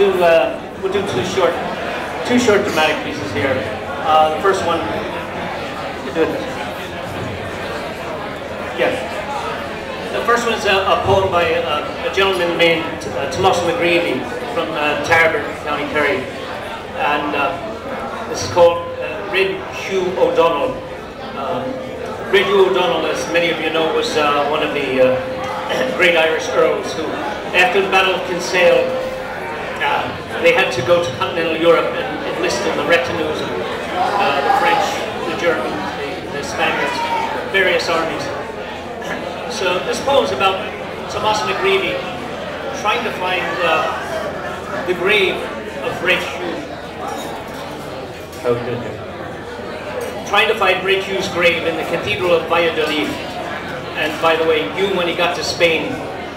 do uh, we'll do two short two short dramatic pieces here. Uh, the first one. Yes. The first one is a, a poem by a, a gentleman named uh, Tomas McGreevy from uh, Tarbert, County Kerry, and uh, this is called uh, Red Hugh O'Donnell. Um, Red Hugh O'Donnell, as many of you know, was uh, one of the uh, great Irish earls who, after the Battle of Kinsale, uh, they had to go to continental Europe and enlist in the retinues of uh, the French, the Germans, the, the Spaniards, various armies. So this poem is about Tomas McGreevy trying to find uh, the grave of Red Hugh. How good. Trying to find Red Hugh's grave in the Cathedral of Valladolid. And by the way, Hugh, when he got to Spain,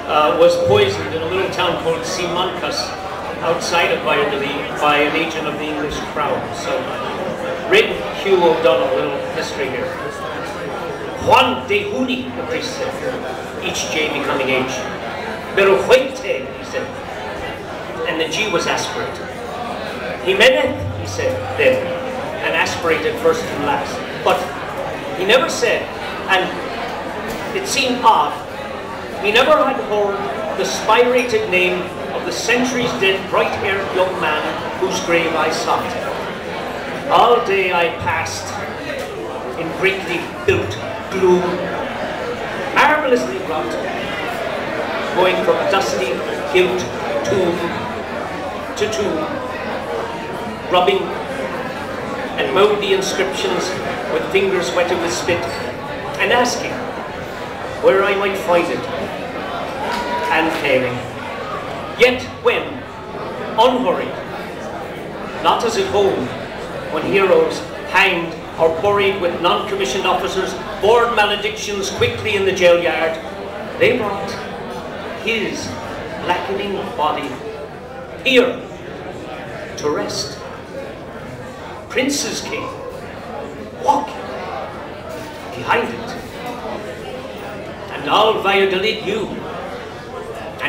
uh, was poisoned in a little town called Simancas, outside of Valladolid, by an agent of the English crown. So, Red Hugh O'Donnell, a little history here. Juan de Juni, the priest said, each J becoming H. Pero he said, and the G was aspirated. Ximenez, he said, then, and aspirated first and last. But he never said, and it seemed odd, he never had heard the spirated name the centuries dead bright-haired young man whose grave I sought. All day I passed in greatly built gloom, marvelously wrought, going from dusty, gilt tomb to tomb, rubbing and the inscriptions with fingers wetted with spit, and asking where I might find it, and failing. Yet when, unhurried, not as at home, when heroes hanged or buried with non-commissioned officers, bored maledictions quickly in the jail yard, they brought his blackening body here to rest. Princes came, walking behind it. And all Valladolid knew,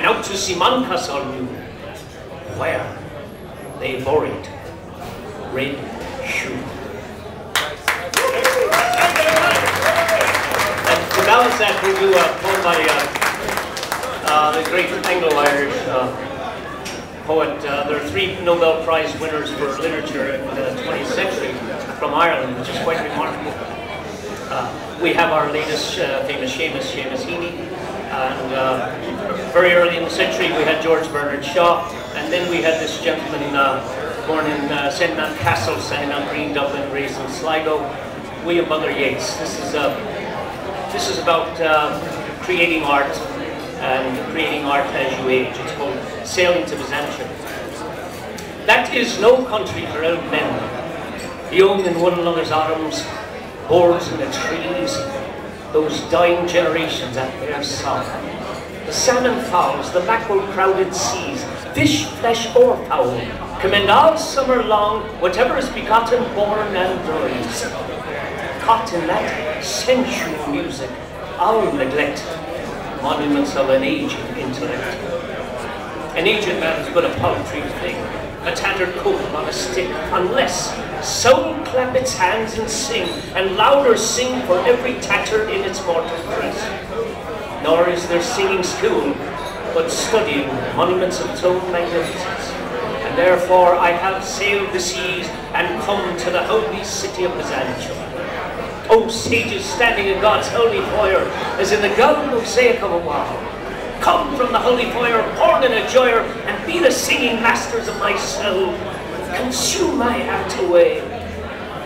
and to Simancas all knew, where they buried Red Hugh. And to balance that, we'll do a poem by uh, uh, the great Anglo-Irish uh, poet. Uh, there are three Nobel Prize winners for literature in the 20th century from Ireland, which is quite remarkable. Uh, we have our latest uh, famous Seamus, Seamus Heaney, and uh, very early in the century we had George Bernard Shaw, and then we had this gentleman uh, born in uh, St. Castle, Saint Green, Dublin, raised in Sligo, William Butler Yeats. This is, uh, this is about uh, creating art and creating art as you age. It's called Sailing to Byzantium. That is no country for old men, young in one another's arms, boards in the trees, those dying generations at their side. The salmon fowls, the mackerel-crowded seas, fish, flesh, or fowl, commend all summer long whatever is begotten, born, and dies. Caught in that sensual music, I'll neglect monuments of an aging intellect. An aged man is but a paltry thing, a tattered coat on a stick, unless soul clap its hands and sing, and louder sing for every tatter in its mortal dress. Nor is there singing school, but studying monuments of tone magnificence. And therefore I have sailed the seas and come to the holy city of Byzantium. O sages standing in God's holy fire, as in the golden mosaic of a wall. Come from the holy fire, born in a joyer, and be the singing masters of my soul. Consume my heart away.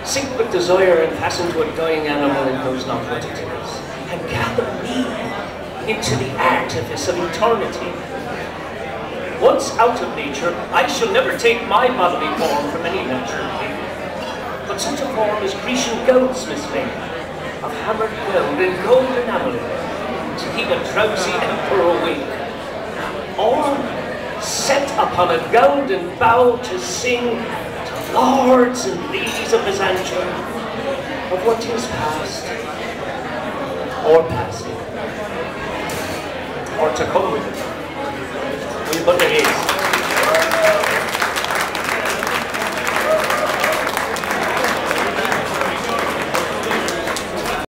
Sink with desire and pass into a dying animal and knows not what it is. And gather me into the artifice of eternity. Once out of nature, I shall never take my bodily form from any natural being. But such a form is Grecian goldsmiths made, of hammered gold and gold enameling, to keep a drowsy emperor awake. All set upon a golden bough to sing lords and ladies of his Byzantium of what is past or passing or to come with it. We put the gates.